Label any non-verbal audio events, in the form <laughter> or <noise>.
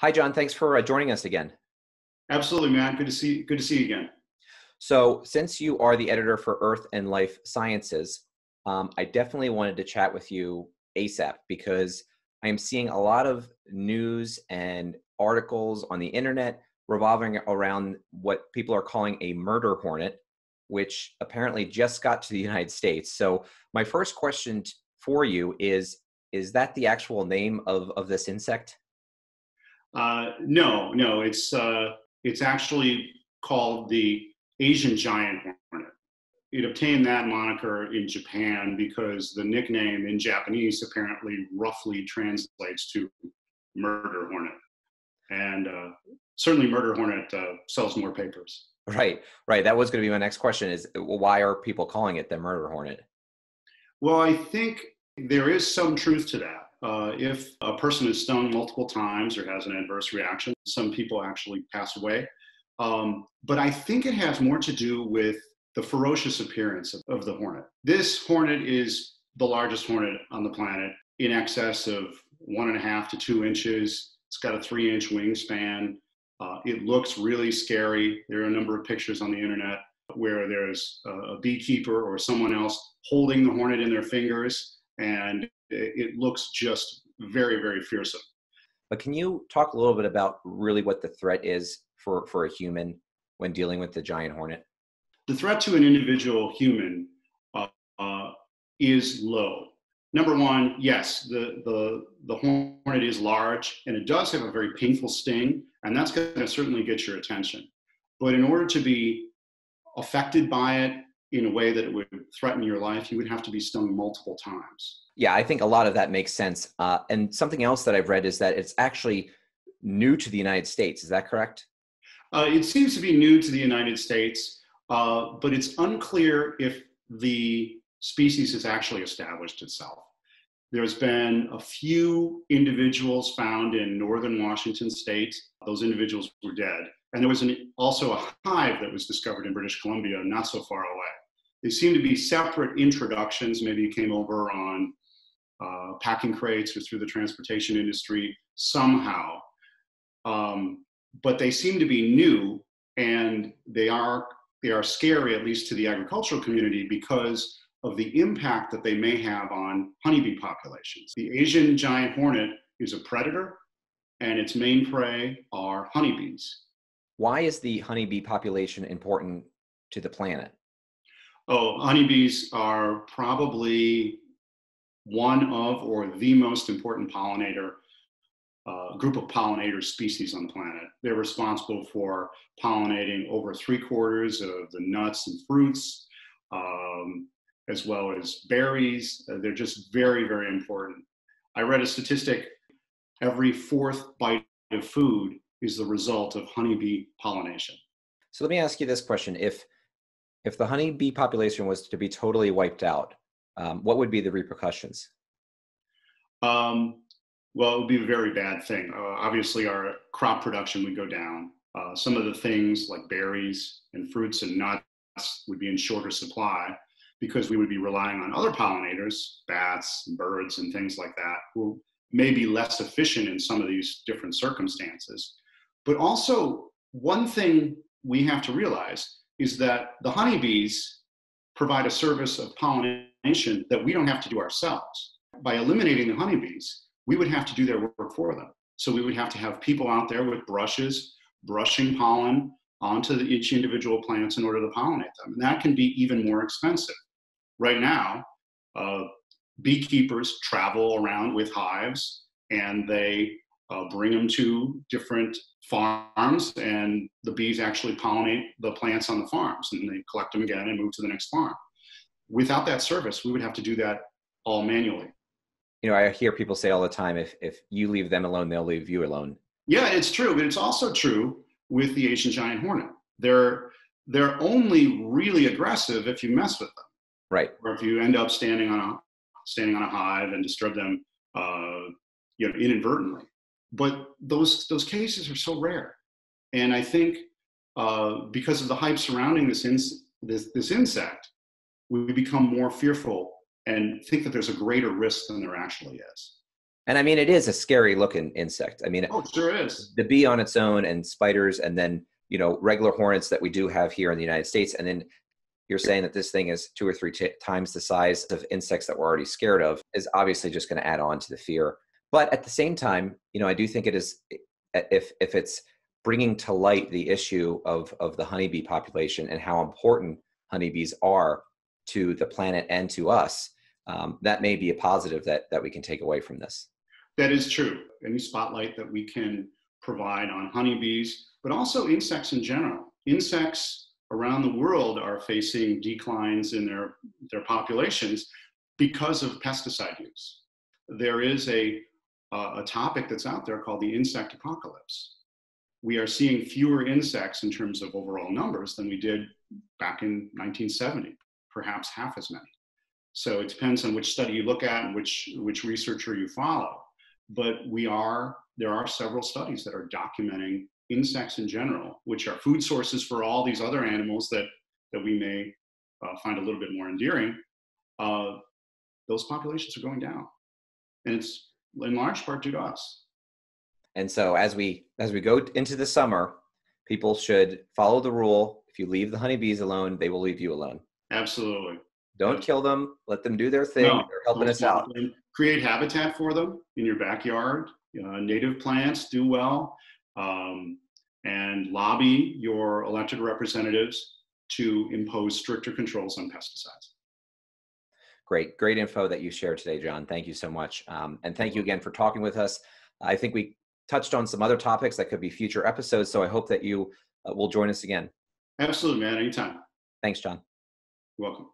Hi, John. Thanks for uh, joining us again. Absolutely, Matt. Good to see. Good to see you again. So, since you are the editor for Earth and Life Sciences, um, I definitely wanted to chat with you ASAP because I am seeing a lot of news and articles on the internet revolving around what people are calling a murder hornet, which apparently just got to the <laughs> United States. So, my first question for you is Is that the actual name of, of this insect? Uh, no, no, it's, uh, it's actually called the Asian giant hornet. It obtained that moniker in Japan because the nickname in Japanese apparently roughly translates to murder hornet. And uh, certainly murder hornet uh, sells more papers. Right, right. That was going to be my next question is why are people calling it the murder hornet? Well, I think there is some truth to that. Uh, if a person is stung multiple times or has an adverse reaction, some people actually pass away. Um, but I think it has more to do with the ferocious appearance of, of the hornet. This hornet is the largest hornet on the planet, in excess of one and a half to two inches. It's got a three inch wingspan. Uh, it looks really scary. There are a number of pictures on the internet where there's a beekeeper or someone else holding the hornet in their fingers, and it looks just very, very fearsome. But can you talk a little bit about really what the threat is for, for a human when dealing with the giant hornet? The threat to an individual human uh, uh, is low. Number one, yes, the, the, the hornet is large and it does have a very painful sting, and that's going to certainly get your attention. But in order to be affected by it in a way that it would threaten your life, you would have to be stung multiple times. Yeah, I think a lot of that makes sense. Uh, and something else that I've read is that it's actually new to the United States. Is that correct? Uh, it seems to be new to the United States, uh, but it's unclear if the species has actually established itself. There's been a few individuals found in northern Washington state. Those individuals were dead. And there was an, also a hive that was discovered in British Columbia not so far away. They seem to be separate introductions. Maybe it came over on uh, packing crates or through the transportation industry somehow. Um, but they seem to be new and they are they are scary at least to the agricultural community because of the impact that they may have on honeybee populations. The Asian giant hornet is a predator and its main prey are honeybees. Why is the honeybee population important to the planet? Oh, honeybees are probably one of or the most important pollinator uh, group of pollinator species on the planet. They're responsible for pollinating over three quarters of the nuts and fruits, um, as well as berries. Uh, they're just very, very important. I read a statistic every fourth bite of food is the result of honeybee pollination. So let me ask you this question. If if the honeybee population was to be totally wiped out, um, what would be the repercussions? Um, well, it would be a very bad thing. Uh, obviously, our crop production would go down. Uh, some of the things like berries and fruits and nuts would be in shorter supply because we would be relying on other pollinators, bats, birds, and things like that, who may be less efficient in some of these different circumstances. But also, one thing we have to realize is that the honeybees provide a service of pollination that we don't have to do ourselves. By eliminating the honeybees, we would have to do their work for them. So we would have to have people out there with brushes, brushing pollen onto the, each individual plants in order to pollinate them. And that can be even more expensive. Right now, uh, beekeepers travel around with hives and they uh, bring them to different farms and the bees actually pollinate the plants on the farms and they collect them again and move to the next farm. Without that service, we would have to do that all manually you know, I hear people say all the time, if if you leave them alone, they'll leave you alone. Yeah, it's true, but it's also true with the Asian giant hornet. They're they're only really aggressive if you mess with them. Right. Or if you end up standing on a standing on a hive and disturb them, uh, you know, inadvertently. But those those cases are so rare, and I think uh, because of the hype surrounding this, ins- this this insect, we become more fearful and think that there's a greater risk than there actually is. And I mean, it is a scary looking insect. I mean, oh, sure is. The bee on its own, and spiders, and then you know regular hornets that we do have here in the United States, and then you're saying that this thing is two or three t- times the size of insects that we're already scared of is obviously just going to add on to the fear. But at the same time, you know, I do think it is if if it's bringing to light the issue of of the honeybee population and how important honeybees are to the planet and to us, um, that may be a positive that that we can take away from this. That is true. Any spotlight that we can provide on honeybees, but also insects in general. Insects around the world are facing declines in their, their populations because of pesticide use. There is a, uh, a topic that's out there called the insect apocalypse. We are seeing fewer insects in terms of overall numbers than we did back in 1970, perhaps half as many. So it depends on which study you look at and which, which researcher you follow. But we are, there are several studies that are documenting insects in general, which are food sources for all these other animals that, that we may uh, find a little bit more endearing, uh, those populations are going down. And it's in large part due to us. And so as we as we go into the summer, people should follow the rule. If you leave the honeybees alone, they will leave you alone. Absolutely. Don't kill them. Let them do their thing. No, They're helping us out. Create habitat for them in your backyard. Uh, native plants do well um, and lobby your elected representatives to impose stricter controls on pesticides. Great, great info that you shared today, John. Thank you so much. Um, and thank you again for talking with us. I think we touched on some other topics that could be future episodes, so I hope that you uh, will join us again. Absolutely, man. Anytime. Thanks, John. You're welcome.